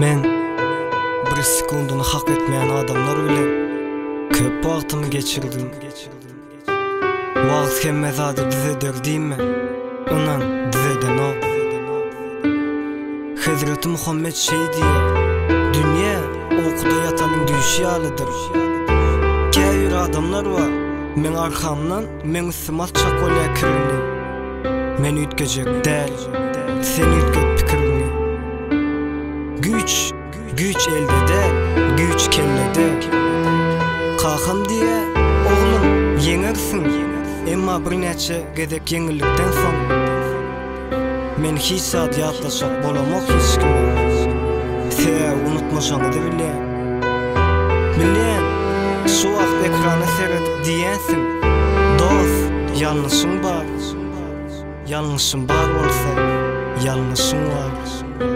Men bir sekundini hak etmeyen adamlar öyle köp vaktimi geçirdim. Vakt hem mezadı bize dövdüğüm mi? Inan bize de no. Hazreti Muhammed şey diye Dünya okuda yatanın düşü halıdır. Kayır adamlar var. Men arkamdan men üstüme çakolya kırını. Men ütgecek değil. Sen ütgecek. Eren güç kemledi Kahım diye oğlum yenersin Emma bir neçe gedek yengilikten son Men hiç saat yatlaşak bolamok hiç kime Te unutmaşanı da bile. Bilen şu vakt ekrana seyret diyensin Dost yanlışın var Yanlışın var olsa Yanlışın var